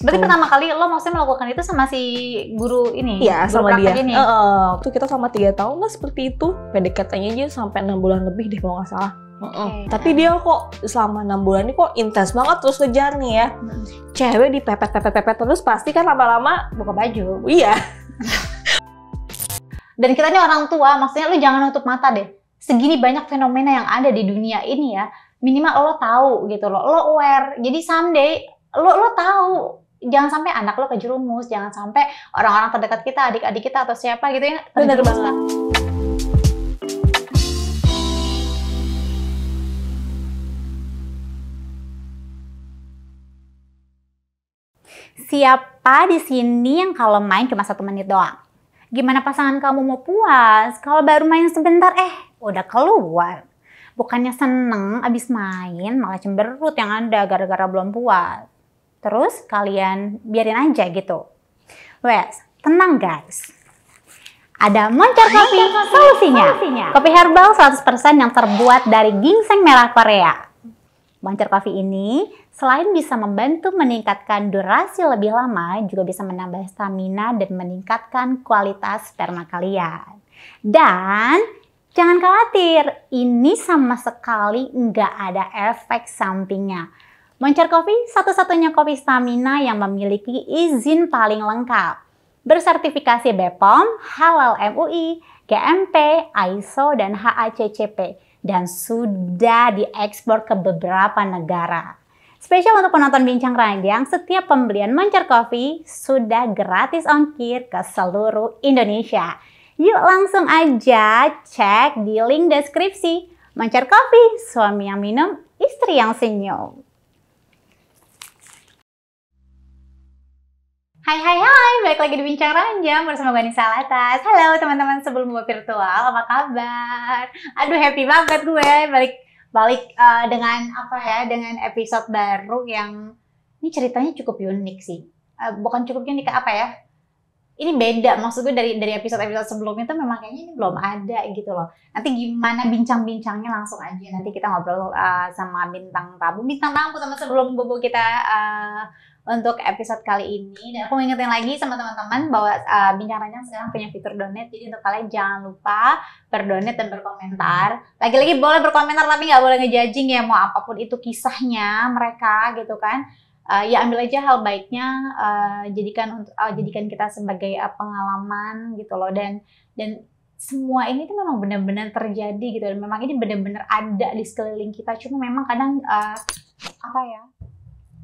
Berarti Tuh. pertama kali lo maksudnya melakukan itu sama si guru ini? Iya guru sama dia. praktek Ini. Heeh. Tuh kita sama tiga tahun lah seperti itu. PDKT-nya aja sampai enam bulan lebih deh kalau nggak salah. Heeh. Oke. Tapi dia kok selama enam bulan ini kok intens banget terus ngejar nih ya. Hmm. Cewek dipepet pepet pepet terus pasti kan lama-lama Buka baju. iya. Dan kita nih orang tua, maksudnya lu jangan nutup mata deh. Segini banyak fenomena yang ada di dunia ini ya, minimal lo tahu gitu loh, lo aware. Jadi someday lo lo tahu. Jangan sampai anak lo kejerumus, jangan sampai orang-orang terdekat kita, adik-adik kita atau siapa gitu ya terjerumus banget. Siapa di sini yang kalau main cuma satu menit doang? Gimana pasangan kamu mau puas? Kalau baru main sebentar, eh udah keluar. Bukannya seneng abis main, malah cemberut yang ada gara-gara belum puas. Terus kalian biarin aja gitu. Wes, tenang guys. Ada Moncer Coffee, solusinya. Kopi herbal 100% yang terbuat dari ginseng merah Korea. Moncer Coffee ini selain bisa membantu meningkatkan durasi lebih lama, juga bisa menambah stamina dan meningkatkan kualitas sperma kalian. Dan jangan khawatir, ini sama sekali nggak ada efek sampingnya. Moncer Coffee satu-satunya kopi stamina yang memiliki izin paling lengkap. Bersertifikasi BPOM, Halal MUI, GMP, ISO, dan HACCP. Dan sudah diekspor ke beberapa negara. Spesial untuk penonton Bincang Ranjang, setiap pembelian Moncer Coffee sudah gratis ongkir ke seluruh Indonesia. Yuk langsung aja cek di link deskripsi. Moncer Coffee, suami yang minum, istri yang senyum. Hai hai hai, balik lagi di Bincang Ranjang bersama gue Nisa Latas. Halo teman-teman sebelum gue virtual, apa kabar? Aduh happy banget gue balik balik eh, dengan apa ya, dengan episode baru yang ini ceritanya cukup unik sih. Eh, bukan cukup unik apa ya? Ini beda, maksud gue dari dari episode-episode sebelumnya tuh memang kayaknya ini belum ada gitu loh. Nanti gimana bincang-bincangnya langsung aja. Nanti kita ngobrol eh, sama bintang tamu, bintang tamu sama sebelum bobo kita eh, untuk episode kali ini. Dan aku ingetin lagi sama teman-teman bahwa uh, Bincang sekarang punya fitur donate. Jadi untuk kalian jangan lupa berdonate dan berkomentar. Lagi-lagi boleh berkomentar tapi nggak boleh ngejudging ya mau apa pun itu kisahnya mereka gitu kan. Uh, ya ambil aja hal baiknya, uh, jadikan untuk uh, jadikan kita sebagai uh, pengalaman gitu loh dan dan semua ini tuh memang benar-benar terjadi gitu dan memang ini benar-benar ada di sekeliling kita cuma memang kadang uh, apa ya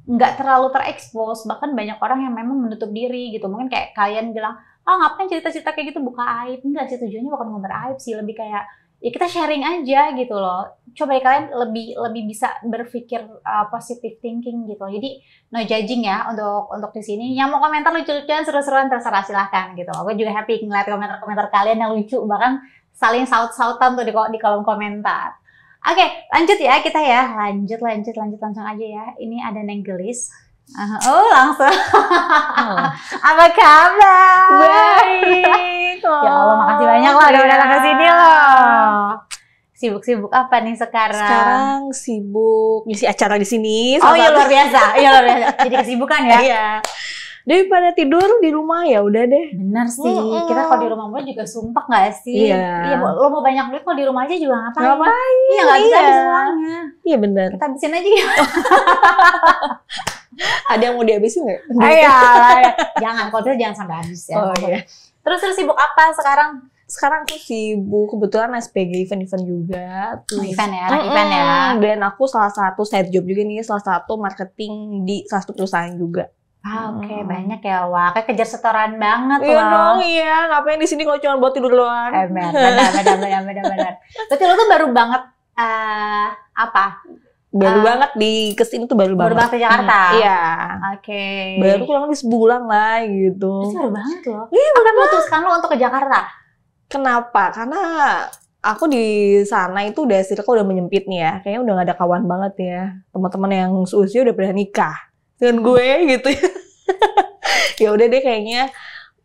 nggak terlalu terekspos. Bahkan banyak orang yang memang menutup diri gitu. Mungkin kayak kalian bilang ah ngapain cerita-cerita kayak gitu? Buka aib. Enggak sih tujuannya bukan ngobrol aib sih. Lebih kayak ya kita sharing aja gitu loh. Coba ya kalian lebih lebih bisa berpikir uh, positive thinking gitu jadi no judging ya untuk untuk di sini. Yang mau komentar lucu-lucuan seru-seruan terserah silahkan gitu. Loh gue juga happy ngeliat komentar-komentar kalian yang lucu. Bahkan saling saut-sautan tuh di kolom komentar Oke, lanjut ya kita ya. Lanjut, lanjut, lanjut langsung aja ya. Ini ada Neng Gelis. Ah, Oh, langsung. Apa kabar? Baik. Ya Allah, makasih banyak loh udah datang ke sini loh. Sibuk-sibuk apa nih sekarang? Sekarang sibuk ngisi acara di sini. oh iya luar biasa, iya luar biasa. Jadi kesibukan ya? Iya. Daripada tidur di rumah ya udah deh. Bener sih, Mm-mm. kita kalau di rumah mulu juga sumpah gak sih? Iya. Iya, lo mau banyak duit kalau di rumah aja juga ngapain? Ngapain? Iya, gak bisa Iya. habis uangnya. Iya bener. Kita habisin aja gitu. Ada yang mau dihabisin nggak? Iya, jangan. Kalau jangan sampai habis ya. Oh iya. Terus terus sibuk apa sekarang? Sekarang aku sibuk kebetulan SPG event-event juga. Oh, Terus- event ya, anak Mm-mm. event ya. Dan aku salah satu side job juga nih, salah satu marketing di salah satu perusahaan juga. Ah, Oke, Hmm. banyak ya. Wah, kayak kejar setoran banget Iya loh. dong, iya. Ngapain di sini kalau cuma buat tidur doang? Eh, benar, benar, benar, benar, benar, benar. Berarti lo tuh baru banget eh apa? Baru Ah. banget di ke sini tuh baru, Baru banget ke Jakarta. Hmm, iya. Oke. Baru kurang lebih sebulan lah gitu. Berarti baru banget loh. Iya, Apa memutuskan lo untuk ke Jakarta? Kenapa? Karena aku di sana itu udah circle udah menyempit nih ya. Kayaknya udah gak ada kawan banget ya. Teman-teman yang seusia udah pada nikah dengan gue gitu. ya udah deh kayaknya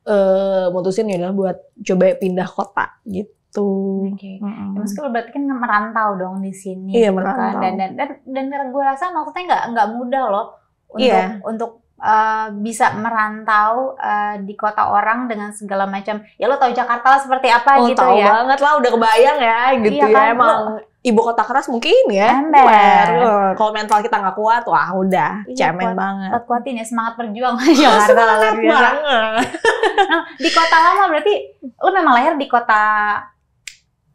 eh mutusin ya udah buat coba pindah kota gitu. Oke. Ya, Mm-mm. maksudnya lo berarti kan merantau dong di sini. Iya, gitu kan. merantau. Dan dan dan, dan gue rasa maksudnya nggak nggak mudah loh untuk Iya. untuk eh, bisa merantau eh, di kota orang dengan segala macam. Ya lo tahu Jakarta lah seperti apa oh, gitu tahu ya. banget lah, udah kebayang ya, gitu Iya ya. kan, Emang ibu kota keras mungkin ya. Ember. Kalau mental kita nggak kuat, wah udah, Iya, cemen kuat. banget. Kuat kuatin ya semangat berjuang Jakarta lah luar Semangat biasa. banget. Nah, di kota lama berarti lo memang lahir di kota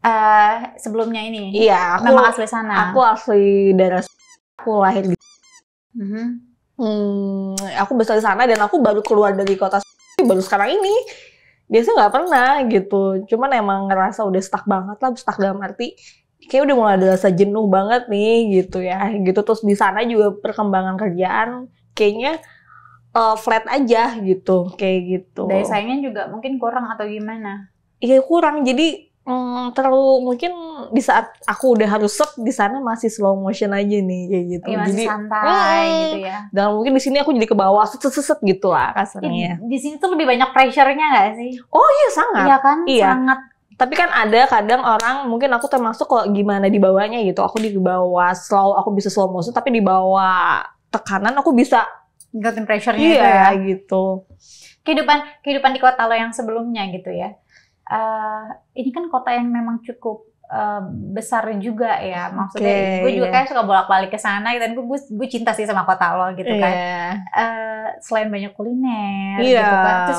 eh sebelumnya ini. Iya, aku memang asli sana. aku asli daerah aku lahir di Mhm. Hmm, aku besar di sana dan aku baru keluar dari kota baru sekarang ini. Biasanya nggak pernah gitu. Cuman emang ngerasa udah stuck banget lah, stuck dalam arti kayak udah mulai ada rasa jenuh banget nih gitu ya. Gitu terus di sana juga perkembangan kerjaan kayaknya eh, flat aja gitu, kayak gitu. Daya saingnya juga mungkin kurang atau gimana? Iya kurang. Jadi mm, terlalu mungkin di saat aku udah harus set di sana masih slow motion aja nih kayak gitu. Iya masih Jadi santai Hmm. gitu ya. dan mungkin di sini aku jadi ke bawah set set set, set gitu lah kasarnya. Di sini tuh lebih banyak pressure-nya nggak sih? Iya sangat. Iya kan? Iya. Sangat. Tapi kan ada kadang orang mungkin aku termasuk kok gimana di bawahnya gitu. Aku di bawah slow, aku bisa slow motion tapi di bawah tekanan aku bisa Ngikutin pressure-nya itu ya. iya gitu. Kehidupan kehidupan di kota lo yang sebelumnya gitu ya. Eh, ini kan kota yang memang cukup eh, besar juga ya. Maksudnya Oke, gue juga iya. kayak suka bolak-balik ke sana dan gue, gue gue cinta sih sama kota lo gitu kan. Iya. Eh, selain banyak kuliner Iya. gitu kan. Terus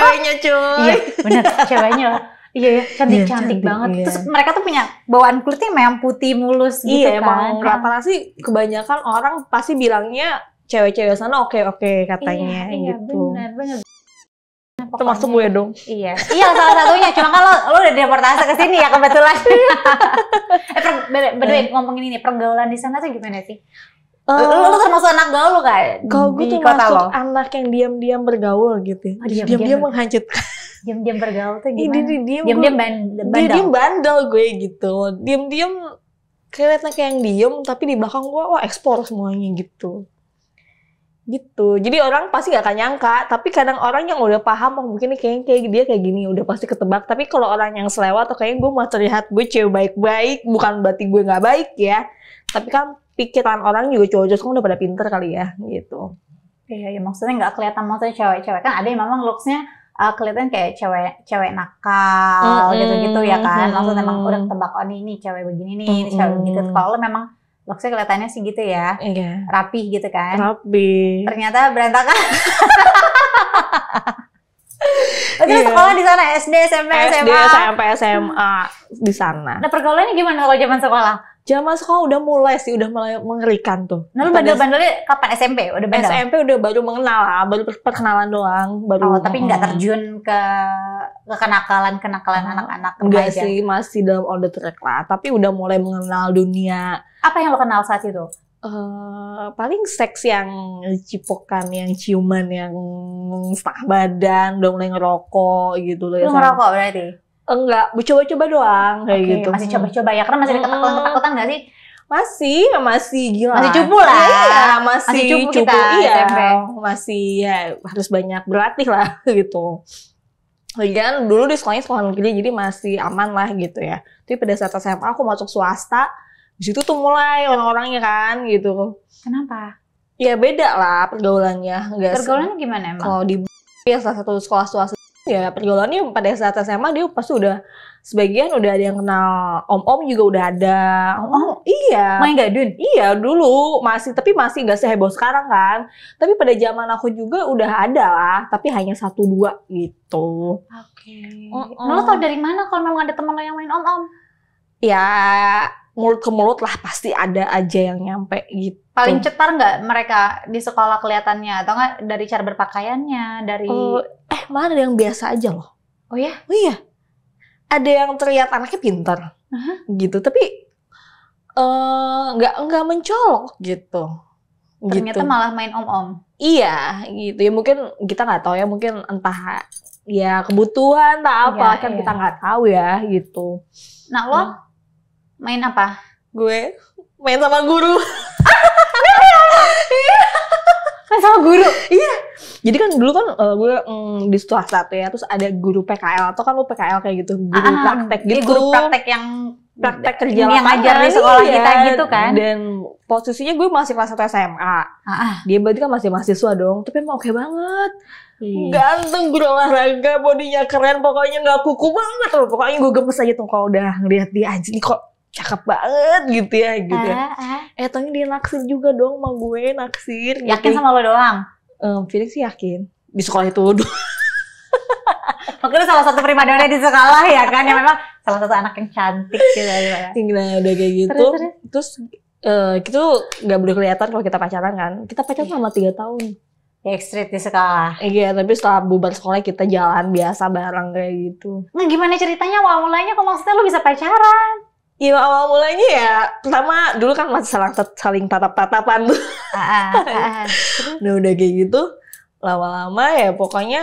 Ceweknya cuy. Iya, bener. Ceweknya Iya ya, cantik-cantik cantik, banget. iya. Terus mereka tuh punya bawaan kulitnya memang putih mulus gitu Iya kan. emang rata-rata sih kebanyakan orang pasti bilangnya cewek-cewek sana oke-oke katanya iya, iya, gitu. bener, bener. Nah, Termasuk gue dong. Iya, iya salah satunya. Cuma kan lo, lo udah deportasi ke sini ya kebetulan. eh, per, by by the way, ngomongin ini, pergaulan di sana tuh gimana sih? Lo, lo termasuk anak gaul kan? Kalau gue tuh masuk lo? anak yang diam-diam bergaul gitu. Oh, diam-diam diam-diam menghanyutkan. Diam-diam bergaul tuh gimana? diam Diam-diam ban- dia bandel. diem bandel gue gitu diem-diem kelihatan kayak yang diem tapi di belakang gue wah ekspor semuanya gitu gitu jadi orang pasti gak akan nyangka tapi kadang orang yang udah paham oh mungkin kayaknya kayak dia kayak gini udah pasti ketebak tapi kalau orang yang selewat atau kayaknya gue mau terlihat gue cewek baik-baik bukan berarti gue nggak baik ya tapi kan pikiran orang juga cowok-cowok sekarang udah pada pinter kali ya gitu Iya, iya, maksudnya nggak kelihatan maksudnya cewek-cewek kan ada yang memang looksnya uh, kelihatan kayak cewek cewek nakal gitu-gitu ya kan. Maksudnya memang udah ketebak oh ini, cewek begini nih, ini cewek Mm-mm. begitu. Kalau lo memang looksnya kelihatannya sih gitu ya, iya rapih gitu kan. rapi Ternyata berantakan. Terus Iya. sekolah di sana SD, SMP, SD SMA. SMP SMA di sana Nah pergaulannya gimana kalau zaman sekolah? Zaman sekolah udah mulai sih udah mulai mengerikan tuh Nah lu bandel-bandelnya kapan SMP? Udah bandel? SMP udah baru mengenal lah, baru perkenalan doang, baru. Oh, tapi nggak Mm. terjun ke ke kenakalan-kenakalan Oh, anak-anak Enggak remaja. sih, masih dalam the track lah. Tapi udah mulai mengenal dunia. Apa yang lo kenal saat itu? eh paling seks yang cipokan, yang ciuman, yang setengah badan, udah mulai ngerokok gitu loh. Lu ngerokok berarti? Enggak, coba-coba doang kayak Oke, gitu. Masih coba-coba ya, karena masih ada ketakutan-ketakutan nggak sih? Masih, masih gila. Masih cupu lah. Iya, masih, Masih cupu cupu. kita, iya, SMP. masih ya harus banyak berlatih lah gitu. Lagian dulu di sekolahnya sekolah negeri jadi masih aman lah gitu ya. Tapi pada saat SMA aku masuk swasta, di situ tuh mulai orang-orangnya kan gitu. Kenapa? Ya beda lah pergaulannya. Enggak se- Pergaulannya gimana emang? kalau di ya salah satu sekolah swasta ya pergaulannya pada saat SMA dia pasti udah sebagian udah ada yang kenal om-om juga udah ada. Oh, iya. Main gadun? Iya dulu masih tapi masih nggak seheboh sekarang kan. Tapi pada zaman aku juga udah ada lah, tapi hanya satu dua gitu. Oke. Mm-mm. Nah, lo tau dari mana kalau memang ada teman lo yang main om-om? Ya mulut ke mulut lah pasti ada aja yang nyampe gitu. Paling cetar nggak mereka di sekolah kelihatannya? Atau nggak dari cara berpakaiannya? Dari... Oh, eh mana ada yang biasa aja loh. Oh ya? Oh iya. Ada yang terlihat anaknya pintar. Aha. Gitu, tapi eh, nggak nggak mencolok gitu. Ternyata gitu. malah main om-om. Iya, gitu ya mungkin kita nggak tahu ya mungkin entah ya kebutuhan tak apa Iya, kan iya. kita nggak tahu ya gitu. Nah, lo main apa? Gue main sama guru. Main sama guru. Jadi kan dulu kan eh, gue mm, di swasta tuh ya, terus ada guru PKL atau kan lu PKL kayak gitu, guru Ah, praktek iya, gitu. guru praktek yang praktek kerja yang ngajar di sekolah iya. kita gitu kan. Dan posisinya gue masih kelas 1 SMA. Ah, ah. Dia berarti kan masih mahasiswa dong, tapi emang oke banget. Ih. Ganteng, guru olahraga, bodinya keren, pokoknya nggak kuku banget loh. Pokoknya gue gemes aja tuh kalau udah ngeliat dia aja nih kok cakep banget gitu ya gitu ya. Ah, ah. Eh ternyata dia naksir juga dong sama gue, naksir. Yakin gitu. sama lo doang? Em, Felix sih yakin. Di sekolah itu Makanya salah satu primadona di sekolah ya kan, yang memang salah satu anak yang cantik gitu. ya. Nah udah kayak gitu. Terus, terus. Terus eh, kita nggak boleh kelihatan kalau kita pacaran kan. Kita pacaran selama tiga tahun. Backstreet di sekolah. Iya, tapi setelah bubar sekolah kita jalan biasa bareng kayak gitu. Nah gimana ceritanya awal mulanya kok maksudnya lo bisa pacaran? Iya awal mulanya ya pertama dulu kan masih saling saling tatap tatapan tuh. Ah, ah, ah, ah. Nah udah kayak gitu lama-lama ya pokoknya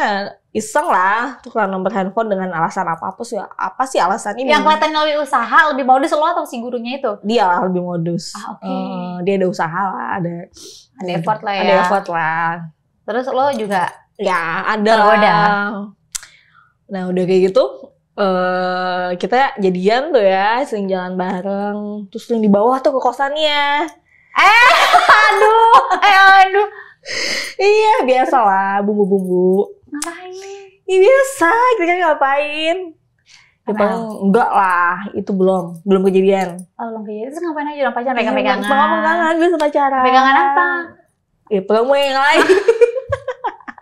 iseng lah tukar nomor handphone dengan alasan apa apa sih apa sih alasannya Yang kelihatan lebih usaha, lebih modus lo atau si gurunya itu? dia lah lebih modus Ah, oke. Eh, dia ada usaha lah ada Ada effort lah ya. ada effort lah Terus lo juga ya ada Tergoda. lah nah udah kayak gitu eh kita jadian tuh ya sering jalan bareng terus sering di bawah tuh ke kosannya aduh, eh aduh. iya biasa lah bumbu-bumbu Ngapain? Iya biasa, kita kan ngapain? Ya paling enggak lah, itu belum, belum kejadian. Oh, belum kayak Terus ngapain aja orang pacaran Iya, pegang-pegangan? Pegang-pegangan, biasa pacaran. Pegangan apa? Ya pegang yang lain.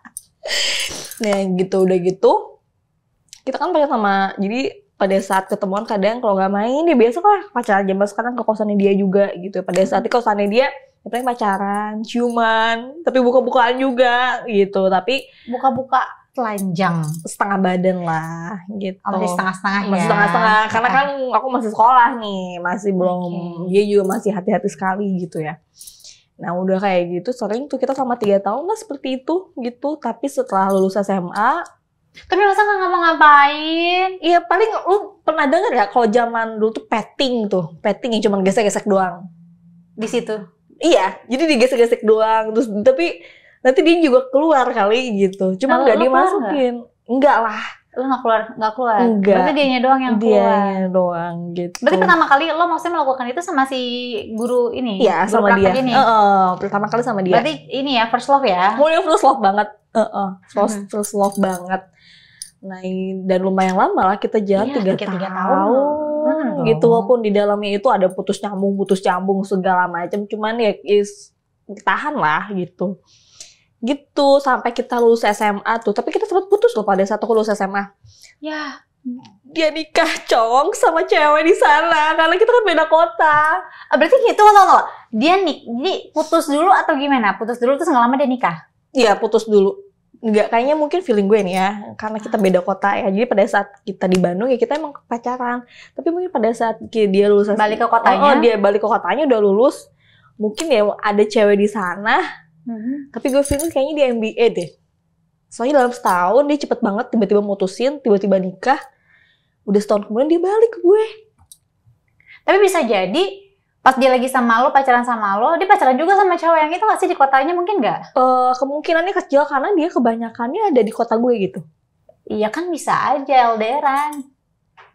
nah gitu, udah gitu. Kita kan pacaran sama, jadi pada saat ketemuan kadang kalau nggak main dia biasa lah pacaran zaman sekarang ke kosannya dia juga gitu pada saat di kosannya dia ya paling pacaran ciuman tapi buka-bukaan juga gitu tapi Buka-buka telanjang. setengah badan lah gitu Oh, masih setengah-setengah ya? masih setengah-setengah karena kan aku masih sekolah nih masih belum Oke. dia juga masih hati-hati sekali gitu ya nah udah kayak gitu sering tuh kita sama tiga tahun lah seperti itu gitu tapi setelah lulus SMA Tapi masa nggak ngapa-ngapain? iya paling lu pernah denger ya kalau zaman dulu tuh petting tuh petting yang cuma gesek-gesek doang Di situ. iya jadi digesek-gesek doang terus tapi nanti dia juga keluar kali gitu cuma nggak lu dimasukin enggak lah Lo nggak keluar? Nggak keluar? Enggak. Berarti dianya doang yang keluar. doang gitu Berarti pertama kali lo maksudnya melakukan itu sama si guru ini? Iya guru sama dia. Ini. Heeh, pertama kali sama dia. Berarti ini ya first love ya? Mulai first love banget. Heeh, first, Mhm. first love banget. Nah, i- dan lumayan lama lah kita jalan Iya, tiga tiga- tahun. tahun. Hmm, gitu walaupun di dalamnya itu ada putus nyambung, putus nyambung segala macam. Cuman ya is tahan lah gitu. Gitu sampai kita lulus SMA tuh. Tapi kita sempat putus loh pada saat aku lulus SMA. Ya. Dia nikah cong sama cewek di sana karena kita kan beda kota. Ah, Berarti gitu lo tau nggak? Dia nik, jadi putus dulu atau gimana? Putus dulu terus nggak lama dia nikah? Iya putus dulu. Enggak, kayaknya mungkin feeling gue nih ya. Karena kita beda kota ya. Jadi pada saat kita di Bandung ya kita emang pacaran. Tapi mungkin pada saat dia lulus Balik ke kotanya? Oh, oh, dia balik ke kotanya udah lulus. Mungkin ya ada cewek di sana. Mhm. Tapi gue feeling kayaknya dia MBA deh. Soalnya dalam setahun dia cepet banget tiba-tiba mutusin, tiba-tiba nikah. Udah setahun kemudian dia balik ke gue. Tapi bisa jadi pas dia lagi sama lo, pacaran sama lo, dia pacaran juga sama cewek yang itu sih di kotanya mungkin nggak? Eh, kemungkinannya kecil karena dia kebanyakannya ada di kota gue gitu. Iya kan bisa aja LDRan.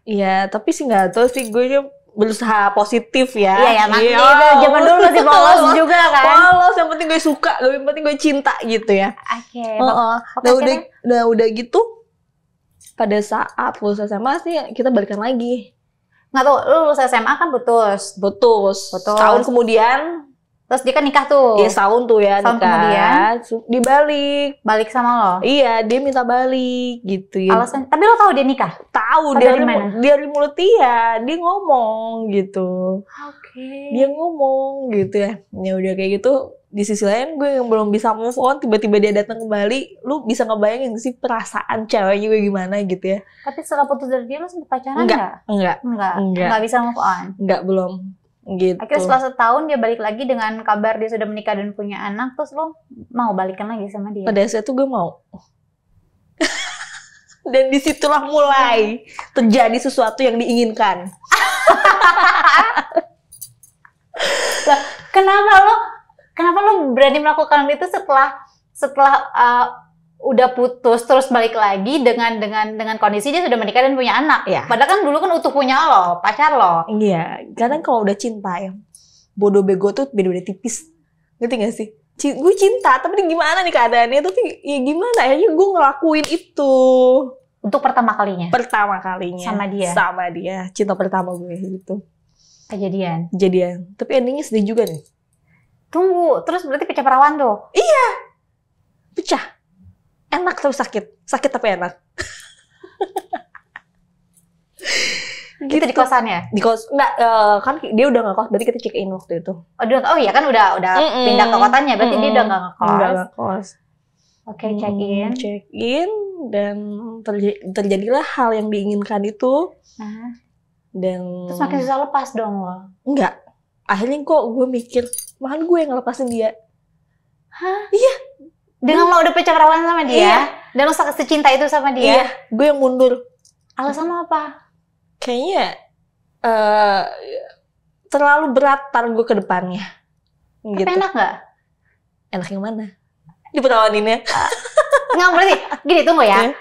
Iya, tapi sih nggak tahu sih gue berusaha positif ya. Iya ya, makanya itu zaman dulu masih polos juga kan. Polos, yang penting gue suka, yang penting gue cinta gitu ya. Oke. Heeh. Oke, Nah udah, udah, udah gitu, pada saat lulus SMA sih kita balikan lagi. Nggak tahu lu lulus SMA kan putus. Putus. Putus. Tahun kemudian, Terus dia kan nikah tuh. ya setahun tuh ya Setahun nikah. kemudian? Dibalik. Balik sama lo. Iya, dia minta balik gitu ya. Alasan, tapi lo tahu dia nikah? Tahu Oh, dari, mana? dari mulut dia, dia ngomong gitu. Oke. dia ngomong gitu ya ya udah kayak gitu di sisi lain gue yang belum bisa move on tiba-tiba dia datang kembali lu bisa ngebayangin nggak sih perasaan ceweknya gue gimana gitu ya Tapi setelah putus dari dia lo sempet pacaran Enggak. nggak? enggak Enggak. Enggak. Enggak bisa move on. enggak belum gitu Akhirnya setelah setahun dia balik lagi dengan kabar dia sudah menikah dan punya anak, terus lo mau balikan lagi sama dia? pada saat itu gue mau dan di situlah mulai terjadi sesuatu yang diinginkan Kenapa lo kenapa lo berani melakukan itu setelah setelah uh, udah putus terus balik lagi dengan dengan dengan kondisi dia sudah menikah dan punya anak. Iya. Padahal kan dulu kan utuh punya lo, pacar lo. Iya, kadang kalau udah cinta ya, bodoh bego tuh beda-beda tipis. Ngerti gak sih? Ci- gue cinta, tapi gimana nih keadaannya? Tapi ya gimana? Akhirnya gue ngelakuin itu Untuk pertama kalinya pertama kalinya. Sama dia? Sama dia. Cinta pertama gue gitu. kejadian. Jadian. Tapi endingnya sedih juga nih. Tunggu, terus berarti pecah perawan tuh. Pecah. Enak tapi sakit. Sakit tapi enak. Gitu di kosannya. Di kos, enggak, eh, kan dia udah nggak kos, berarti kita check in waktu itu. Oh, dia, oh iya kan udah udah Mm-mm. pindah ke kotanya, berarti dia Mm-mm. udah nggak ngekos. Udah nggak kos. Oke, check in. Hmm, check in dan terj- terjadilah hal yang diinginkan itu Nah, dan terus makin susah lepas dong lo. enggak akhirnya kok gue mikir malah gue yang ngelepasin dia Dengan lo udah pecah perawan sama dia, Iya. dan lo sangat secinta itu sama iya dia, gue yang mundur alasan lo apa? kayaknya eh terlalu berat tar gue ke depannya gitu Tapi enak nggak? enak yang mana di perawaninnya Nggak berarti, gini tunggu ya. Iya.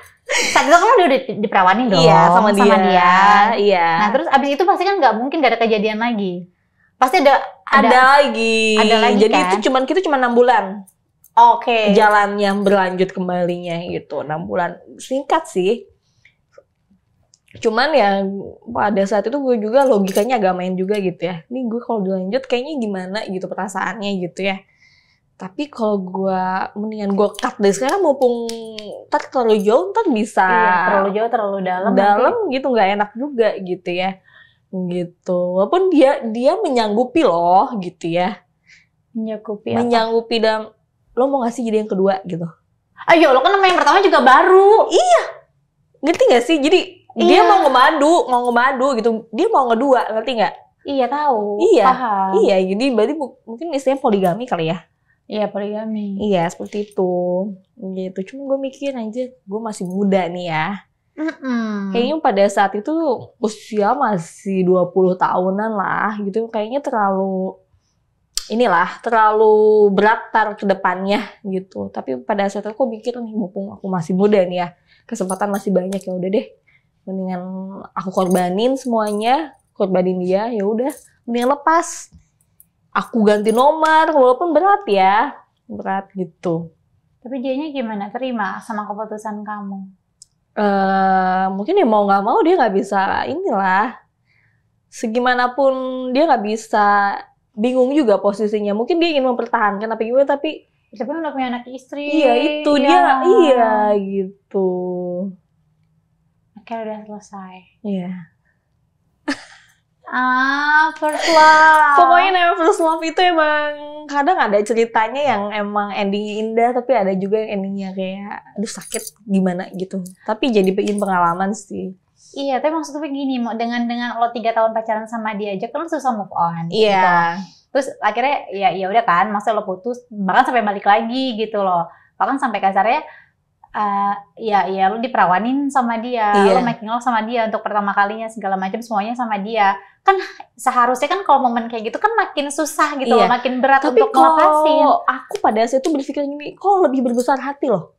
Saat itu kan lo udah di- diperawanin dong iya sama dia dia. iya Nah terus abis itu pasti kan nggak mungkin gak ada kejadian lagi. Pasti ada ada, lagi. ada lagi jadi kan? itu cuman kita cuma enam bulan. Oke. jalan yang berlanjut kembalinya gitu. Enam bulan. Singkat sih. Cuman ya pada saat itu gue juga logikanya agak main juga gitu ya. Ini gue kalau dilanjut kayaknya gimana gitu perasaannya gitu ya. Tapi kalau gue mendingan gue cut dari sekarang mumpung ntar terlalu jauh ntar bisa Iya, terlalu jauh, terlalu dalam. dalam gitu nggak enak juga gitu ya gitu walaupun dia dia menyanggupi loh gitu ya Menyakupi apa? menyanggupi dan lo mau ngasih jadi yang kedua gitu Ayo, lo kan nama yang pertama juga baru. ngerti gak sih jadi dia Iya. mau ngemadu mau ngemadu gitu dia mau ngedua ngerti nggak Iya tahu. Iya. Paham. iya jadi berarti mungkin istilahnya poligami kali ya Iya poligami. iya seperti itu gitu cuma gue mikir aja gue masih muda nih ya Mm-mm. kayaknya pada saat itu usia masih 20 tahunan lah gitu kayaknya terlalu inilah terlalu berat tar ke depannya gitu tapi pada saat itu aku mikir nih mumpung aku masih muda nih ya kesempatan masih banyak ya udah deh mendingan aku korbanin semuanya korbanin dia ya udah mendingan lepas aku ganti nomor walaupun berat ya berat gitu Tapi dianya gimana? Terima sama keputusan kamu? Eh mungkin ya mau nggak mau dia nggak bisa inilah segimanapun dia nggak bisa bingung juga posisinya mungkin dia ingin mempertahankan apa gimana tapi Tapi udah punya anak istri. iya itu Ya. dia iya gitu Akhirnya udah selesai. iya Ah, first love. pokoknya namanya first love itu emang kadang ada ceritanya yang emang endingnya indah tapi ada juga yang endingnya kayak aduh sakit gimana gitu tapi jadi bikin pengalaman sih Iya, tapi maksudnya gini, mau dengan dengan lo tiga tahun pacaran sama dia aja kan lo susah move on. gitu. iya Terus akhirnya ya ya udah kan, masa lo putus, bahkan sampai balik lagi gitu loh. Bahkan sampai kasarnya eh ya ya lo diperawanin sama dia, Iya. lo making love sama dia untuk pertama kalinya segala macam semuanya sama dia. Kan seharusnya kan kalau momen kayak gitu kan makin susah gitu Iya. loh, makin berat Tapi untuk ngelepasin. aku pada saat itu berpikir gini, kok lebih berbesar hati loh.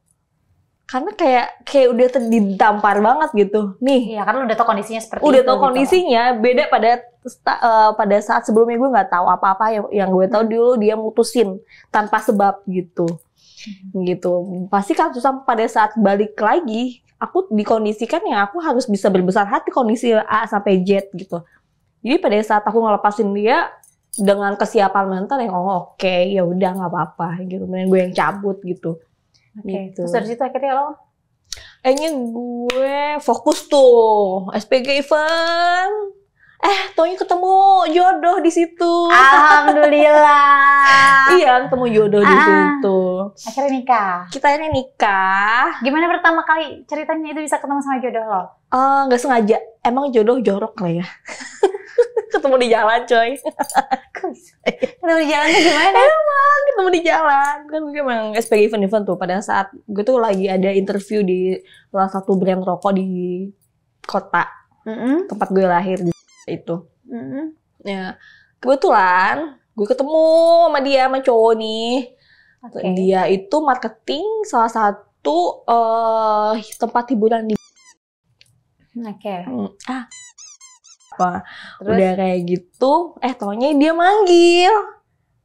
Karena kayak kayak udah ditampar banget gitu. Nih, Iya, kan lo udah tau kondisinya seperti udah itu. tau gitu. kondisinya beda pada eh, pada saat sebelumnya gue nggak tahu apa-apa yang yang gue tahu dulu dia mutusin tanpa sebab gitu. Gitu. Pasti kan susah pada saat balik lagi, aku dikondisikan yang aku harus bisa berbesar hati kondisi A sampai Z gitu. Jadi pada saat aku ngelepasin dia dengan kesiapan mental yang oh oke ya udah nggak apa-apa gitu. Kemudian gue yang cabut gitu. Oke, Gitu. Terus dari situ akhirnya lo Kayaknya gue fokus tuh SPG event. Eh, taunya ketemu jodoh di situ. Alhamdulillah. Iya, ketemu jodoh di Ah. situ. Akhirnya nikah. Kita ini nikah. Gimana pertama kali ceritanya itu bisa ketemu sama jodoh lo? Eh, nggak sengaja. Emang jodoh jorok lah ya. ketemu di jalan, coy. Ketemu di jalan gimana? ketemu di jalan. Kan gue emang SPG event-event tuh. Pada saat gue tuh lagi ada interview di salah satu brand rokok di kota Mm-mm. tempat gue lahir di itu. Mm-mm. Ya, kebetulan gue ketemu sama dia sama cowok nih. Oke. Dia itu marketing salah satu eh tempat hiburan di Oke. Hmm, ah apa Terus udah kayak gitu eh taunya dia manggil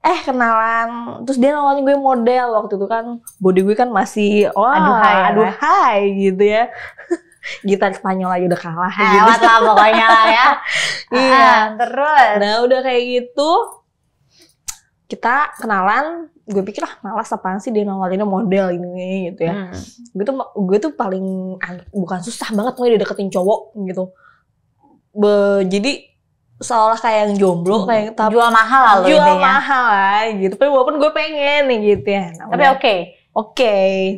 eh kenalan terus dia nawarin gue model waktu itu kan body gue kan masih wah Aduhai ya, aduhai gitu ya gitar Spanyol aja udah kalah gitu. Hebat lah pokoknya lah ya. Iya. Ah, terus. Nah udah kayak gitu kita kenalan gue pikir lah malas apaan sih dia nawarinnya model ini gitu ya Hmm. gue tuh gue tuh paling bukan susah banget pokoknya dia deketin cowok gitu Be- jadi seolah kayak yang jomblo Hmm. kayak tapi Jual mahal lah jual intinya. mahal lah gitu tapi walaupun gue pengen nih gitu ya Nah, Tapi oke. oke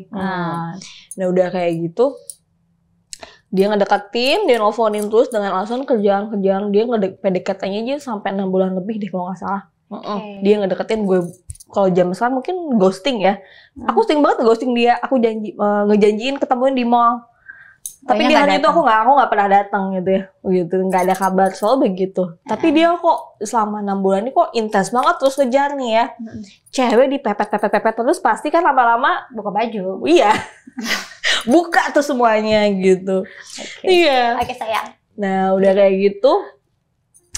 Hmm. Ah. nah udah kayak gitu dia ngedeketin dia nelfonin terus dengan alasan kerjaan-kerjaan dia ngedek PDKT-nya aja sampai enam bulan lebih deh kalau nggak salah. Oke. dia ngedeketin gue kalau jam sekarang mungkin ghosting ya Hmm. aku sering banget ghosting dia aku janji eh, ngejanjiin ketemuin di mall tapi di hari itu aku nggak aku nggak pernah datang gitu ya gitu nggak ada kabar selalu begitu tapi dia kok selama enam bulan ini kok intens banget terus ngejar nih ya Mm. cewek dipepet pepet pepet terus pasti kan lama-lama Buka baju. iya buka tuh semuanya gitu Oke. iya Oke sayang. nah udah kayak gitu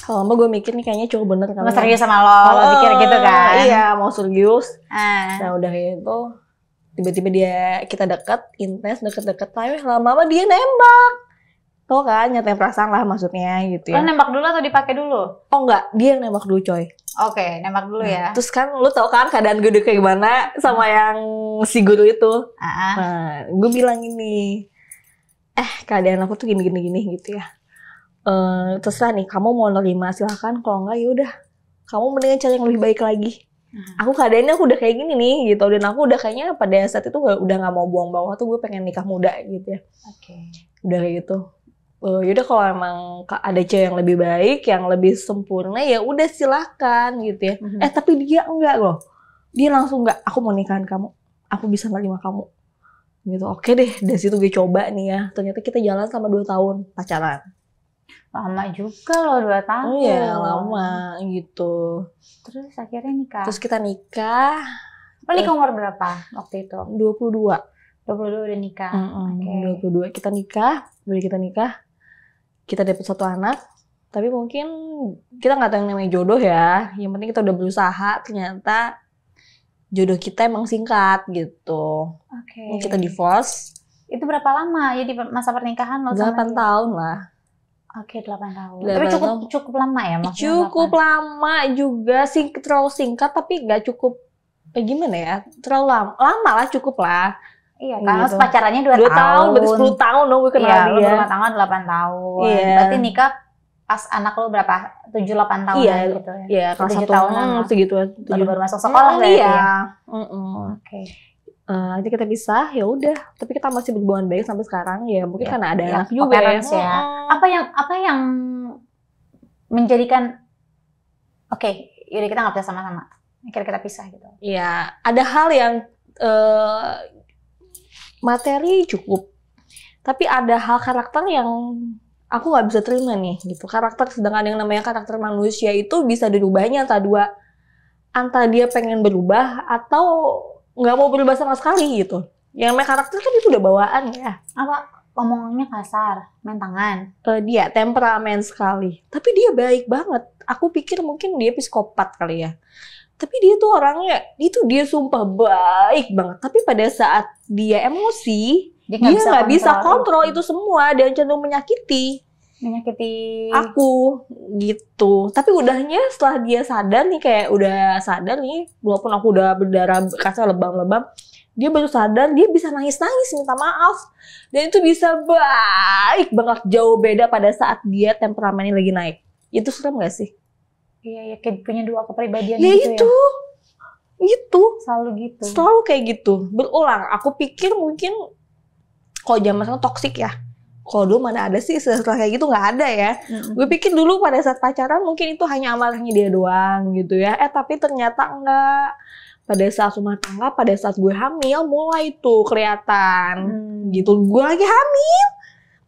kalau lama gue mikir nih kayaknya cowok bener kan Mau serius sama lo, lo pikir gitu kan? iya mau serius Ah. Nah udah kayak gitu tiba-tiba dia kita deket intens deket-deket tapi lama-lama dia nembak tau kan nyatain perasaan lah maksudnya gitu Lo ya nembak dulu atau dipakai dulu? oh enggak dia yang nembak dulu coy Oke, nembak dulu ya. terus kan lu tau kan keadaan gue udah kayak gimana sama yang si guru itu Ah, ah. nah gue bilang ini eh keadaan aku tuh gini gini gini gitu ya eh terserah nih kamu mau nerima silahkan kalau enggak yaudah kamu mendingan cari yang lebih baik lagi Hmm. Aku keadaannya aku udah kayak gini nih gitu. Dan aku udah kayaknya pada saat itu gak, udah nggak mau buang bawah tuh gue pengen nikah muda gitu ya. Oke. udah kayak gitu. Eh, yaudah kalau emang ada cewek yang lebih baik yang lebih sempurna ya udah silahkan gitu ya. Mhm. eh tapi dia enggak loh. Dia langsung enggak aku mau nikahin kamu. Aku bisa nerima kamu. Gitu. Oke deh dari situ gue coba nih ya. Ternyata kita jalan sama dua tahun pacaran Lama juga loh, dua tahun. oh ya lama gitu Terus akhirnya nikah. terus kita nikah lo nikah umur berapa waktu itu? 22 22 udah nikah. Mm-mm, Oke. 22 kita nikah, dari kita nikah, kita dapat satu anak. Tapi mungkin kita nggak tahu yang namanya jodoh ya. Yang penting kita udah berusaha, ternyata jodoh kita emang singkat gitu. Oke. Kita divorce Itu berapa lama ya di masa pernikahan lo sama 8 dia? tahun lah. Oke, 8 tahun. Delapan Tapi cukup tahun. cukup lama ya maksudnya. Cukup 8. lama juga sih, terlalu singkat tapi nggak cukup eh, gimana ya? Terlalu lama, lama lah cukup lah. Iya, karena Gitu. pacarannya 2 Dua tahun. tahun, berarti 10 tahun dong gue kenal Iya, dia. berumah tangga 8 tahun. Iya. Berarti nikah pas anak lo berapa? 7 8 tahun Iya, gitu ya. Iya, kelas Tujuh satu tahunan hmm, lah. segitu Baru baru masuk sekolah Mm, berarti iya. ya. Mm-mm. Oke. Eh, nanti kita pisah ya udah tapi kita masih berhubungan baik sampai sekarang ya mungkin Ya, karena ada ya, anak juga ya, ya. Apa yang apa yang menjadikan Oke, yaudah kita nggak bisa sama-sama. Akhirnya kita pisah gitu. ya ada hal yang eh, materi cukup tapi ada hal karakter yang aku nggak bisa terima nih gitu karakter sedangkan yang namanya karakter manusia itu bisa dirubahnya antara dua antara dia pengen berubah atau nggak mau berubah sama sekali gitu. Yang namanya karakter kan itu udah bawaan ya. Apa omongannya kasar, main tangan. Eh, dia temperamen sekali. Tapi dia baik banget. Aku pikir mungkin dia psikopat kali ya. Tapi dia tuh orangnya itu dia sumpah baik banget. Tapi pada saat dia emosi dia nggak bisa kontrol itu semua. Dan cenderung menyakiti menyakiti aku gitu. Tapi udahnya setelah dia sadar nih kayak udah sadar nih walaupun aku udah berdarah kasar lebam-lebam dia baru sadar dia bisa nangis-nangis minta maaf. Dan itu bisa baik banget jauh beda pada saat dia temperamennya lagi naik. Itu serem gak sih? Iya, ya kayak punya dua kepribadian ya gitu itu ya. itu. Selalu gitu. selalu kayak gitu. Berulang. Aku pikir mungkin kalau zaman sekarang toksik ya kalau dulu mana ada sih setelah kayak gitu nggak ada ya Mm-mm. gue pikir dulu pada saat pacaran mungkin itu hanya amarahnya dia doang gitu ya eh tapi ternyata enggak pada saat rumah tangga pada saat gue hamil mulai tuh kelihatan Hmm. gitu gue lagi hamil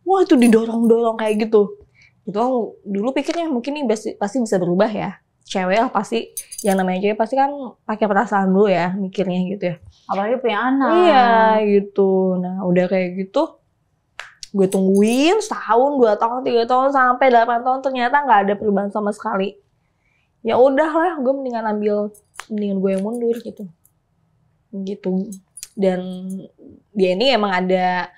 wah itu didorong dorong kayak gitu itu dulu pikirnya mungkin ini pasti, pasti bisa berubah ya cewek lah pasti yang namanya cewek pasti kan pakai perasaan dulu ya mikirnya gitu ya Apalagi punya anak. Iya gitu. Nah udah kayak gitu, gue tungguin setahun, dua tahun, tiga tahun, sampai delapan tahun ternyata nggak ada perubahan sama sekali. Ya udahlah, gue mendingan ambil, mendingan gue yang mundur gitu, gitu. Dan dia ini emang ada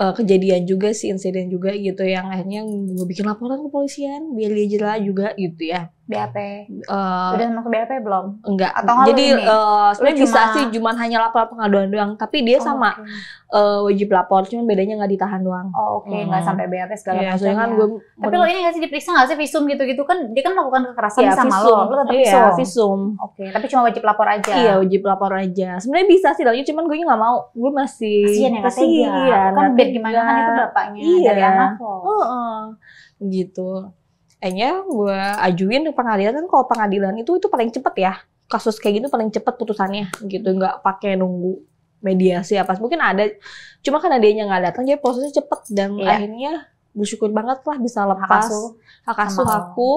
uh, kejadian juga sih, insiden juga gitu yang akhirnya gue bikin laporan ke polisian biar dia jelas juga gitu ya. BAP. Uh, Udah sama ke BAP belum? enggak. Atau Jadi uh, sebenarnya bisa sih, cuman hanya laporan pengaduan doang. Tapi dia Oh, sama oke. uh, wajib lapor, cuman bedanya nggak ditahan doang. Oh, oke, nggak Hmm. sampai BAP segala Iya, macam. kan gue Tapi lo ini nggak sih diperiksa nggak sih visum gitu-gitu kan dia kan melakukan kekerasan Iya, sama visum. lo, lo tetap Iya, visum. visum. Oke, tapi cuma wajib lapor aja. Iya, wajib lapor aja. Sebenarnya bisa sih, Danya, cuman gue nggak mau. Gue masih Kasian ya kasihan, kan nggak biar gimana kan itu bapaknya Iya. dari anak lo. Heeh. gitu. Akhirnya gue ajuin ke pengadilan kan kalau pengadilan itu itu paling cepet ya. Kasus kayak gitu paling cepet putusannya gitu, nggak pakai nunggu mediasi apa. Mungkin ada, cuma kan adanya nggak datang, jadi prosesnya cepet dan Iya. akhirnya bersyukur banget lah bisa lepas hak asuh aku.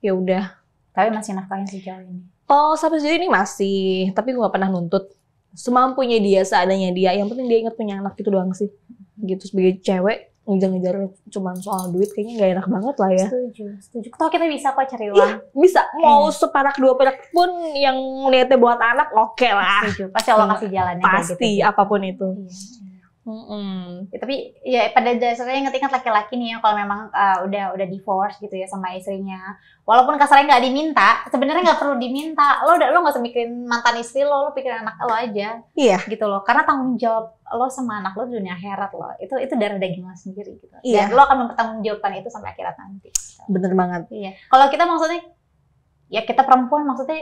Ya udah. tapi masih nafkahin sejauh ini. Oh sampai sejauh ini masih, tapi gue gak pernah nuntut. Semampunya dia, seadanya dia. Yang penting dia ingat punya anak itu doang sih. Gitu sebagai cewek ngejar-ngejar cuma soal duit kayaknya gak enak banget lah ya. Setuju, setuju. Toh kita bisa kok cari Iya, uang. bisa mau Iya. separak dua perak pun yang niatnya buat anak oke lah. Setuju. Pasti Allah kasih jalannya kayak Pasti gitu. apa pun itu. Iya, iya. Mm-mm. Ya, tapi ya pada dasarnya ingat-ingat laki-laki nih ya kalau memang uh, udah udah divorce gitu ya sama istrinya walaupun kasarnya nggak diminta sebenarnya nggak perlu diminta lo udah lo nggak usah mikirin mantan istri lo lo pikirin anak lo aja Iya. gitu loh karena tanggung jawab lo sama anak lo dunia akhirat lo itu itu darah daging lo sendiri gitu Iya. dan lo akan mempertanggungjawabkan itu sampai akhirat nanti Bener banget. iya kalau kita maksudnya ya kita perempuan maksudnya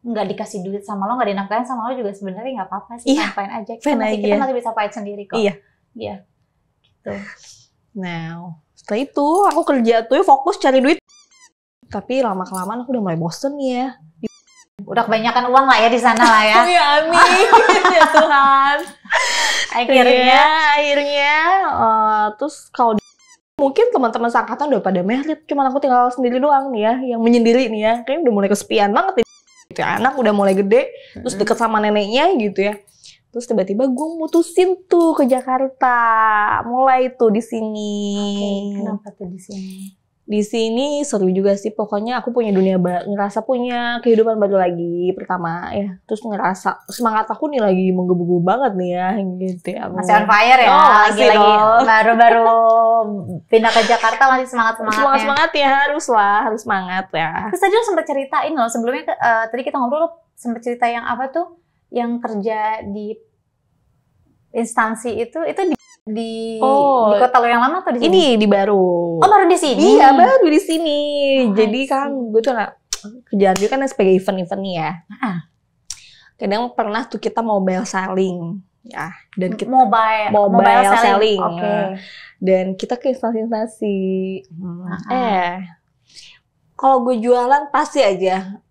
nggak dikasih duit sama lo nggak dinafkahin sama lo juga sebenarnya nggak apa-apa sih Iya, fine aja kita fine masih kita aja. masih bisa fight sendiri kok Iya. iya gitu Nah, setelah itu aku kerja tuh fokus cari duit. Tapi lama kelamaan aku udah mulai bosen ya. Udah kebanyakan uang lah ya di sana lah ya Oh ya amin ya Tuhan. akhirnya Iya, akhirnya eh, terus kalau di- mungkin teman-teman seangkatan udah pada merit, cuman aku tinggal sendiri doang nih ya, yang menyendiri nih ya. Kayaknya udah mulai kesepian banget nih. Gitu ya. Anak udah mulai gede, terus deket sama neneknya gitu ya. Terus tiba-tiba gue mutusin tuh ke Jakarta, mulai tuh di sini. Oke, kenapa tuh di sini Di sini seru juga sih, pokoknya aku punya dunia baru, ngerasa punya kehidupan baru lagi pertama ya. Terus ngerasa semangat aku nih lagi menggebu-gebu banget nih ya, gitu ya. masih on fire ya Oh, lagi-lagi dong. baru-baru pindah ke Jakarta masih semangat semangat semangatnya semangat ya harus lah harus semangat ya terus tadi lo sempat ceritain loh sebelumnya eh, tadi kita ngobrol lo sempat cerita yang apa tuh yang kerja di instansi itu itu di di, Oh. di kota lo yang lama atau di sini? ini di baru Oh baru di sini. iya baru di sini Oh, jadi kan gue tuh anak kerjaan gue kan sebagai event-event nih ya Ah. kadang pernah tuh kita mobile selling ya dan kita mobile Mobile selling. Oke. dan kita ke instansi-instansi Hmm, Ah. eh kalau gue jualan pasti aja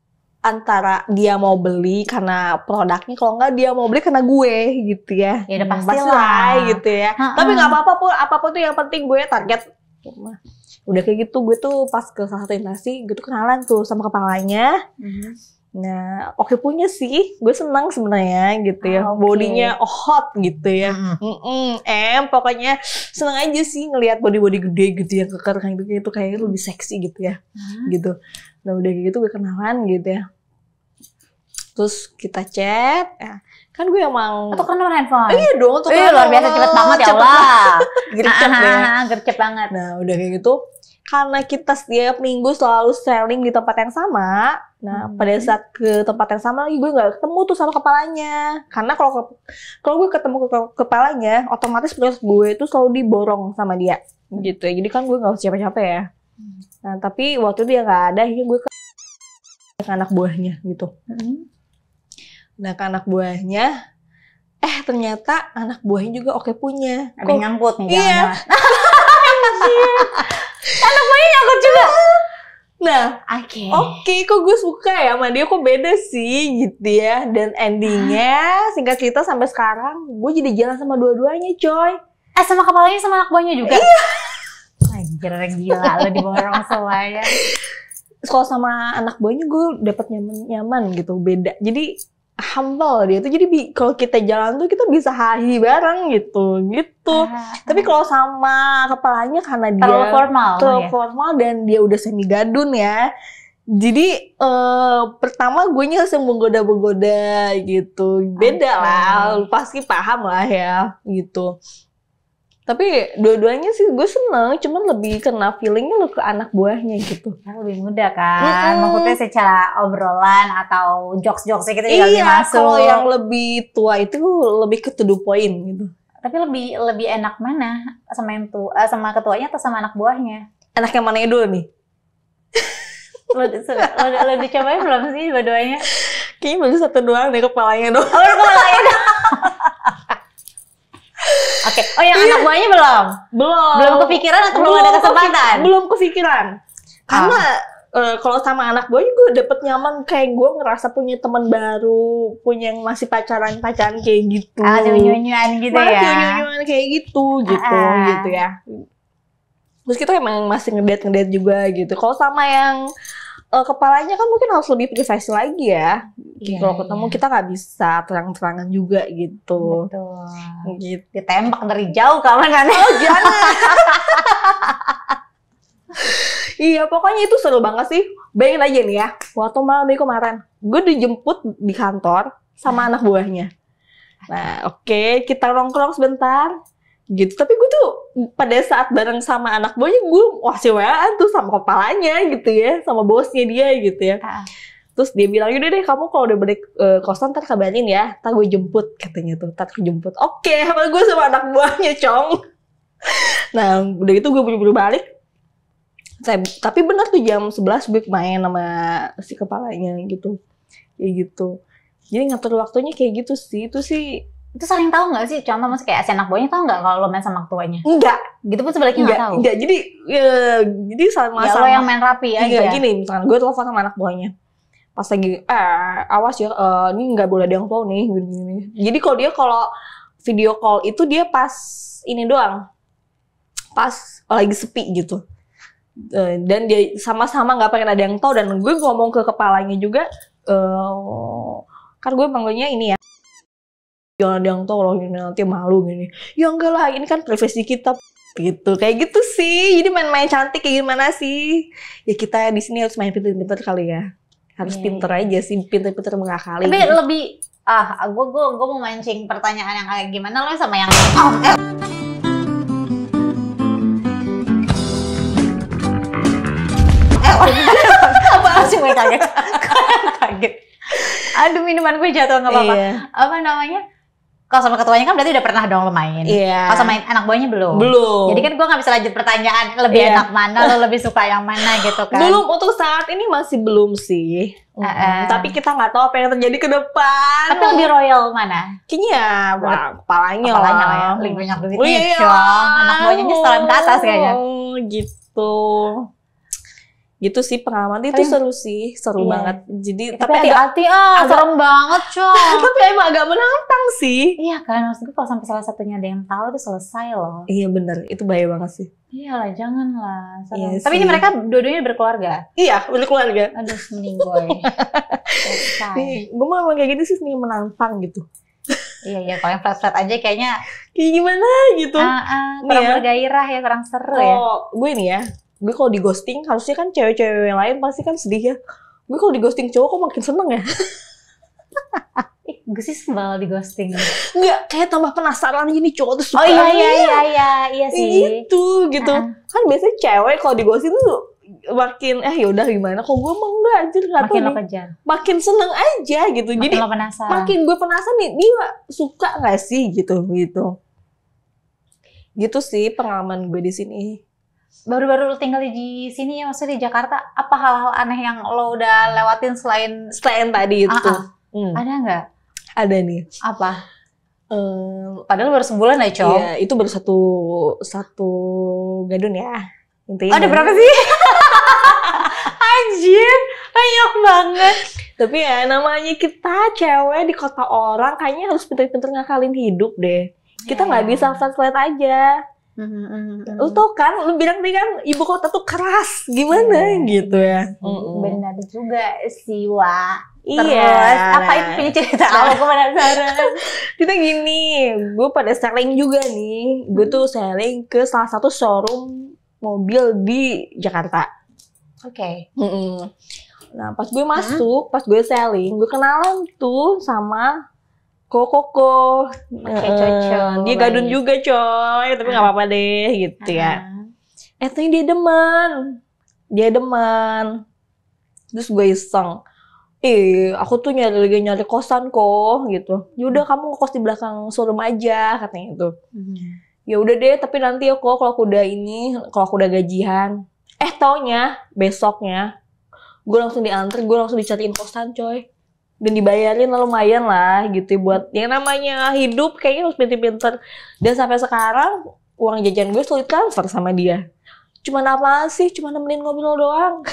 antara dia mau beli karena produknya kalau nggak dia mau beli karena gue gitu ya Ya udah Hmm, pastilah. pastilah, gitu ya Ha-ha. tapi nggak apa-apa pun apa pun tuh yang penting gue target udah kayak gitu gue tuh pas ke salah satu instansi gue tuh kenalan tuh sama kepalanya Mhm. nah oke punya sih gue senang sebenarnya gitu ya Ah, oke. bodinya hot gitu ya Mhm. Mm-mm, em pokoknya seneng aja sih ngelihat body body gede gitu yang keker kayak gitu itu kayak lebih seksi gitu ya Hmm. gitu nah udah kayak gitu gue kenalan gitu ya terus kita chat ya. kan gue emang Atau kan nomor handphone? iya dong tuh Ih, luar biasa cepet banget ya Allah. gercep Ah, gercep banget. Nah, udah kayak gitu, karena kita setiap minggu selalu selling di tempat yang sama, nah Hmm. pada saat ke tempat yang sama lagi gue nggak ketemu tuh sama kepalanya. Karena kalau ke- kalau gue ketemu ke ke- kepalanya, otomatis proses gue itu selalu diborong sama dia, gitu ya. Jadi kan gue nggak usah capek-capek ya. Hmm. Nah, tapi waktu itu dia nggak ada, akhirnya gue ke anak buahnya gitu. Mhm. Nah, ke anak buahnya, eh ternyata anak buahnya juga oke punya. Ada yang nyangkut nih Iya. Anak bayi nyangkut juga. Nah, Oke. Oke, kok gue suka ya sama dia, kok beda sih gitu ya. Dan endingnya, singkat cerita sampai sekarang, gue jadi jalan sama dua-duanya coy. Eh sama kepalanya sama anak buahnya juga? Iya. Anjir gila lo diborong semuanya. Kalau sama anak buahnya gue dapet nyaman-nyaman gitu, beda. Jadi humble dia tuh. Jadi kalau kita jalan tuh kita bisa hahi bareng gitu gitu. Ah, tapi kalau sama kepalanya karena dia terlalu formal terlalu ya. formal dan dia udah semi gadun ya. Jadi eh, pertama gue langsung menggoda-menggoda gitu. Beda Oke. lah lu pasti paham lah ya gitu tapi dua-duanya sih gue seneng cuman lebih kena feelingnya lu ke anak buahnya gitu. Kan lebih mudah kan Mm-mm. maksudnya secara obrolan atau jokes-jokesnya kita juga lebih iya masuk. kalau yang lebih tua itu lebih ke to point gitu. Tapi lebih lebih enak mana? Sama yang tua eh, sama ketuanya atau sama anak buahnya? Anak yang mana dulu nih? Lo, lo, lo dicobain belum sih dua-duanya? Kayaknya baru satu doang deh kepalanya doang. Oh kepalanya Oke, oh yang anak buahnya belum? belum. Belum kepikiran atau belum ada kepik- kesempatan? belum kepikiran. Karena eh, kalau sama anak gue gue dapet nyaman. Kayak gue ngerasa punya teman baru punya yang masih pacaran pacaran kayak gitu. Ah, nyunyuan gitu masih ya. nyunyuan kayak gitu gitu Ah, ah. gitu ya. Terus kita emang masih ngedate ngedate juga gitu. Kalau sama yang eh, kepalanya kan mungkin harus lebih privasi lagi ya. Iya, kalau ketemu iya. kita nggak bisa terang-terangan juga gitu. Betul. gitu. Ditembak dari jauh kawan kan? oh jangan. Iya pokoknya itu seru banget sih. Bayangin aja nih ya waktu malam minggu kemarin gue dijemput di kantor sama anak buahnya. Nah oke kita nongkrong sebentar gitu. Tapi gue tuh pada saat bareng sama anak buahnya gue masih waan tuh sama kepalanya gitu ya sama bosnya dia gitu ya. Ah. terus dia bilang yaudah deh kamu kalau udah balik eh, kosan ntar kabarin ya. Ntar gue jemput katanya tuh. Ntar gue jemput. Oke sama gue sama anak buahnya cong. Nah udah gitu gue buru-buru balik. Saya, tapi bener tuh jam 11 gue main sama si kepalanya gitu. Kayak gitu. Jadi ngatur waktunya kayak gitu sih. Itu sih Itu saling tahu nggak sih? Contoh maksudnya kayak si anak buahnya tahu nggak kalau lo main sama ketuanya? enggak Gitu pun sebaliknya enggak nggak tahu. enggak jadi ya, jadi sama Ya lo sama yang main rapi aja. Iya, gini misalkan gue telepon sama anak buahnya pas lagi eh awas ya eh, ini nggak boleh ada yang tahu nih gini, gini. jadi kalau dia kalau video call itu dia pas ini doang pas lagi sepi gitu Eh, dan dia sama-sama nggak pengen ada yang tahu dan gue ngomong ke kepalanya juga eh kan gue panggilnya ini ya jangan ada yang tahu loh ini nanti malu gini. Ya enggak lah ini kan privasi kita. Gitu kayak gitu sih. Jadi main-main cantik kayak gimana sih? Ya kita di sini harus main pinter-pinter kali ya. Harus Iya, pinter aja sih pinter-pinter mengakali. Tapi gitu. lebih ah gue gue gue mau mancing pertanyaan yang kayak gimana lo sama yang eh, eh apa sih gue kaget? Kaget. Aduh minuman gue jatuh nggak apa-apa. Iya. apa namanya kalau sama ketuanya kan berarti udah pernah dong lo main. Iya. kalau sama anak buahnya belum. Belum. Jadi kan gue nggak bisa lanjut pertanyaan lebih Iya. enak mana lo lebih suka yang mana gitu kan. Belum untuk saat ini masih belum sih. Eh, eh. tapi kita nggak tahu apa yang terjadi ke depan. Tapi lebih royal mana? Kayaknya ya wah, kepalanya, kepalanya lah. ya lah lebih banyak Oh, duitnya. Iya. Anak buahnya nyeselan ke atas kayaknya. Oh, gitu. Gitu sih pengalaman itu Tapi- seru sih, seru Iya. banget. Jadi tapi tapi agak hati-hati ah agak- serem banget cong tapi emang agak menantang sih. iya kan maksud gue kalau sampai salah satunya ada yang tahu itu selesai loh Iya bener, itu bahaya banget sih. iyalah jangan lah. Iya tapi sih. ini mereka dua-duanya berkeluarga Iya, bener keluarga. aduh mending gue Nih, gue mau emang kayak gitu sih seni menantang gitu. iya iya kalau yang flat-flat aja kayaknya Kayak gimana gitu. ah, ah, kurang Iya. bergairah ya kurang seru ya Kalau gue nih ya, gue kalau di ghosting harusnya kan cewek-cewek yang lain pasti kan sedih ya. Gue kalau di ghosting cowok kok makin seneng ya. Gue sih sebal di ghosting. Enggak, kayak tambah penasaran gini cowok tuh suka. oh iya iya iya iya iya sih. Gitu gitu. Ah, kan biasanya cewek kalau di ghosting tuh makin eh yaudah gimana? Kok gue emang enggak anjir nggak tahu nih. kejar makin seneng aja gitu. Makin jadi penasaran. makin gue penasaran nih dia suka nggak sih? Gitu gitu. Gitu sih pengalaman gue di sini baru-baru lo tinggal di sini ya maksudnya di Jakarta apa hal-hal aneh yang lo udah lewatin selain selain tadi itu Ah, ah. Hmm, ada nggak? Ada nih. Apa? Ehm, padahal baru sebulan ya cowok iya itu baru satu satu gadun ya intinya. Ada berapa sih? Anjir banyak banget. Tapi ya namanya kita cewek di kota orang kayaknya harus pinter-pinter ngakalin hidup deh. Kita nggak Iya. bisa flat flat aja Mhm, mhm, mhm. Lu tau kan, lu bilang tadi kan ibu kota tuh keras, gimana Iya. gitu ya. Mm-mm. Benar juga sih, Wak. Iya. Terus apa itu nah. punya cerita apa? Aku penasaran. Kita gini, gue pada selling juga nih. Gue tuh selling ke salah satu showroom mobil di Jakarta. Oke. Mm-mm. Nah, pas gue masuk, pas gue selling, gue kenalan tuh sama Koko. Oke, cocok. Dia gadun juga, coy. Tapi nggak apa-apa deh, gitu ya. Ah. Eh, ternyata dia demen. Dia demen. Terus gue iseng. Eh, aku tuh nyari lagi nyari kosan kok, gitu. Yaudah kamu ngekos di belakang showroom aja, katanya gitu. Mhm. Ya udah deh, tapi nanti ya kok kalau aku udah ini, kalau aku udah gajian. Eh, taunya besoknya gue langsung diantar, gue langsung dicariin kosan, coy. Dan dibayarin lah lumayan lah gitu ya, buat yang namanya hidup kayaknya harus pinter-pinter. Dan sampai sekarang uang jajan gue sulit transfer sama dia. Cuman apa sih? Cuma nemenin ngobrol doang.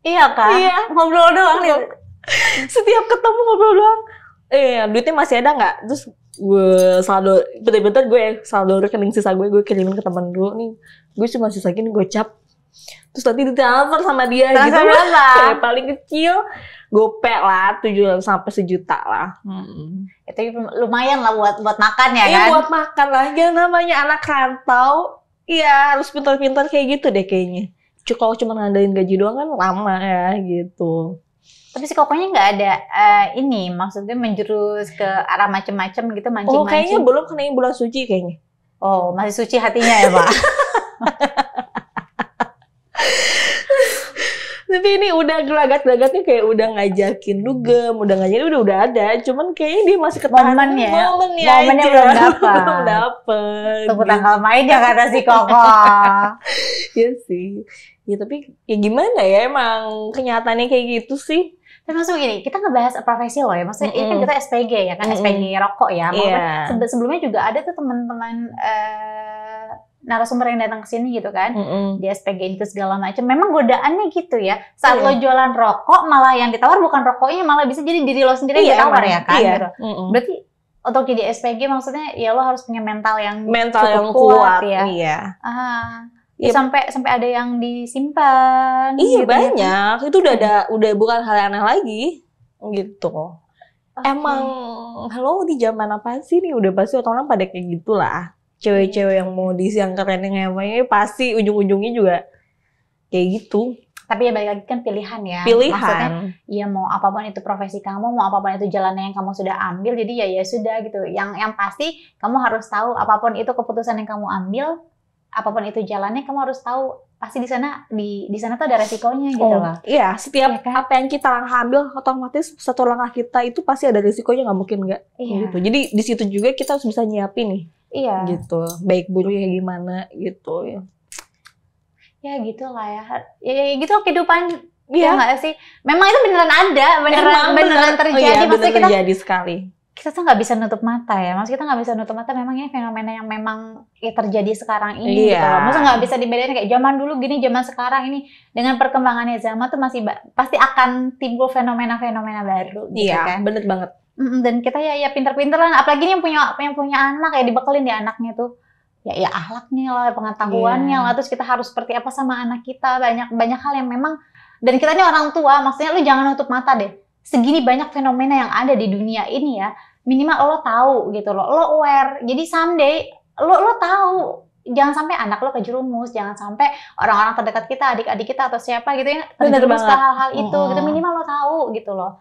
Iya kan? Iya. Ngobrol doang nih. Setiap ketemu ngobrol doang. Eh, duitnya masih ada nggak? Terus gue saldo, bener-bener gue saldo rekening sisa gue, gue kirimin ke temen dulu nih. Gue cuma sisa gini gocap. Terus nanti ditransfer sama dia gitu. Transfer berapa? Kayak paling kecil, gope lah, tujuh sampai sejuta lah. Itu lumayan lah buat buat makan ya Iya kan? buat makan lah, ya namanya anak rantau. Iya harus pintar-pintar kayak gitu deh kayaknya. Cuma kalau cuma ngandelin gaji doang kan lama ya gitu. Tapi si kokonya nggak ada eh, ini, maksudnya menjurus ke arah macem-macem gitu, Oh mancing-mancing. kayaknya belum kena yang bulan suci kayaknya. Oh, masih suci hatinya ya, Pak? Tapi ini udah gelagat-gelagatnya kayak udah ngajakin dugem, udah ngajakin udah udah ada. Cuman kayaknya dia masih ketahan Momennya. momennya, Momennya aja. belum dapet. belum dapet. Tepuk tanggal main ya kata si Koko. Iya sih. Ya tapi ya gimana ya emang kenyataannya kayak gitu sih. Tapi maksud gini, kita ngebahas profesi loh ya. Maksudnya ini kan kita SPG ya kan, Mm-mm. SPG rokok ya. Maksudnya Iya. sebe- sebelumnya juga ada tuh teman-teman eh, narasumber yang datang ke sini gitu kan. Mm-mm. Di SPG itu segala macam. Memang godaannya gitu ya. Saat Iya. lo jualan rokok, malah yang ditawar bukan rokoknya, malah bisa jadi diri lo sendiri yang ditawar emang. ya kan. Iya. Gitu. Mm-mm. Berarti untuk jadi SPG maksudnya ya lo harus punya mental yang Mental cukup yang kuat, ya. iya. Ah, Iya. sampai sampai ada yang disimpan. Iya gitu ya. banyak. Itu udah ada udah bukan hal yang aneh lagi. Gitu. Oke. Emang halo di zaman apa sih nih udah pasti orang-orang pada kayak gitulah. Cewek-cewek yang mau diisi yang keren yang emangnya pasti ujung-ujungnya juga kayak gitu. Tapi ya balik lagi kan pilihan ya. Maksudnya Pilihan. ya mau apa pun itu profesi kamu, mau apa pun itu jalannya yang kamu sudah ambil, jadi ya ya sudah gitu. Yang yang pasti kamu harus tahu apa pun itu keputusan yang kamu ambil, apa pun itu jalannya kamu harus tahu pasti di sana di di sana tuh ada resikonya gitu Oh, loh. iya, setiap Iya kan? apa yang kita langkah ambil otomatis satu langkah kita itu pasti ada risikonya nggak mungkin nggak Iya. gitu. Jadi di situ juga kita harus bisa nyiapin nih Iya. gitu. Baik buruknya gimana gitu ya. Ya gitu lah ya. Ya, ya gitu kehidupan Iya. ya nggak sih? Memang itu beneran ada, beneran Emang beneran bener. terjadi. Oh, iya, Maksudnya bener kita terjadi sekali. Kita tuh nggak bisa nutup mata ya. Maksudnya kita nggak bisa nutup mata. Memang ini fenomena yang memang ya, terjadi sekarang ini. Iya. Gitu loh. Maksudnya nggak bisa dibedain kayak zaman dulu gini, zaman sekarang ini dengan perkembangannya zaman tuh masih pasti akan timbul fenomena-fenomena baru. Gitu Iya, kan. bener banget. Dan kita ya ya pinter-pinter lah. Apalagi ini yang punya yang punya anak ya dibekelin di anaknya tuh. Ya ya ahlaknya lah, pengetahuannya Iya. lah. Terus kita harus seperti apa sama anak kita. Banyak banyak hal yang memang dan kita ini orang tua, maksudnya lu jangan nutup mata deh. Segini banyak fenomena yang ada di dunia ini ya, minimal lo tahu gitu loh, lo aware. Jadi someday lo lo tahu. Jangan sampai anak lo kejerumus, jangan sampai orang-orang terdekat kita, adik-adik kita atau siapa gitu yang terjerumus ke hal-hal itu. Gitu Mm-mm. minimal lo tahu gitu loh.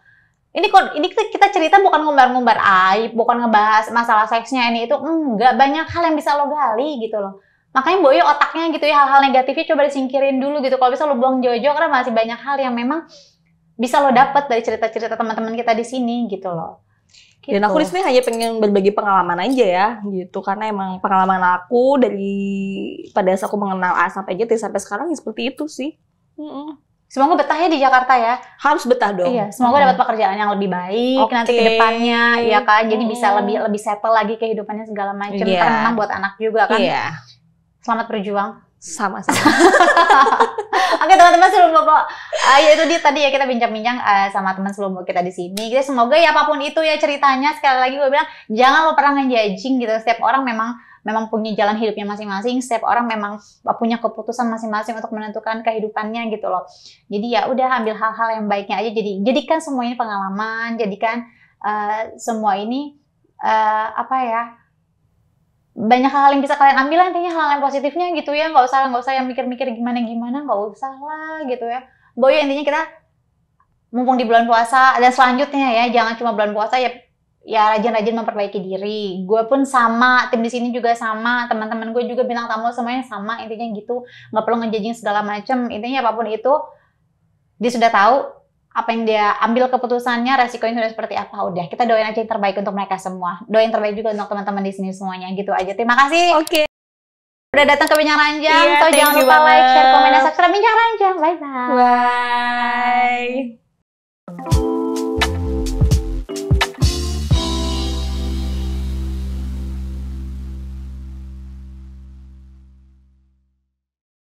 Ini kok ini kita cerita bukan ngumbar-ngumbar aib, bukan ngebahas masalah seksnya ini itu enggak banyak hal yang bisa lo gali gitu loh. Makanya Boyo otaknya gitu ya hal-hal negatifnya coba disingkirin dulu gitu. Kalau bisa lo buang jauh-jauh karena masih banyak hal yang memang bisa lo dapat dari cerita-cerita teman-teman kita di sini gitu loh. Dan Gitu. aku di sini hanya pengen berbagi pengalaman aja ya, gitu. Karena emang pengalaman aku dari pada saat aku mengenal A sampai Z sampai sekarang ya seperti itu sih. Mm-mm. Semoga betah ya di Jakarta ya. Harus betah dong. Iya, semoga Mm-mm. dapat pekerjaan yang lebih baik Oke. nanti ke depannya, ya kan. Jadi bisa Mm. lebih lebih settle lagi kehidupannya segala macam. Karena memang buat anak juga kan. Iya, Selamat berjuang. Sama-sama. Oke teman-teman sebelum bapak, ah, ya itu dia tadi ya kita bincang-bincang eh, sama teman sebelum kita di sini. Jadi semoga ya apa pun itu ya ceritanya sekali lagi gue bilang jangan lo pernah ngejudging gitu. Setiap orang memang memang punya jalan hidupnya masing-masing. Setiap orang memang punya keputusan masing-masing untuk menentukan kehidupannya gitu loh. Jadi ya udah ambil hal-hal yang baiknya aja. Jadi jadikan semua ini pengalaman, jadikan uh, semua ini uh, apa ya banyak hal yang bisa kalian ambil intinya hal yang positifnya gitu ya nggak usah nggak usah yang mikir-mikir gimana gimana nggak usah lah gitu ya boy intinya kita mumpung di bulan puasa dan selanjutnya ya jangan cuma bulan puasa ya ya rajin-rajin memperbaiki diri. Gue pun sama, tim di sini juga sama, teman-teman gue juga bilang tamu semuanya sama, intinya gitu, nggak perlu ngejajing segala macam. Intinya apa pun itu, dia sudah tahu apa yang dia ambil keputusannya, resikonya sudah seperti apa. Udah, kita doain aja yang terbaik untuk mereka semua. Doain terbaik juga untuk teman-teman di sini semuanya, gitu aja. Terima kasih. Oke. Okay. Udah datang ke Bincang Ranjang. So, jangan lupa banget. like, share, komen, dan subscribe Bincang Ranjang. Bye-bye. Bye.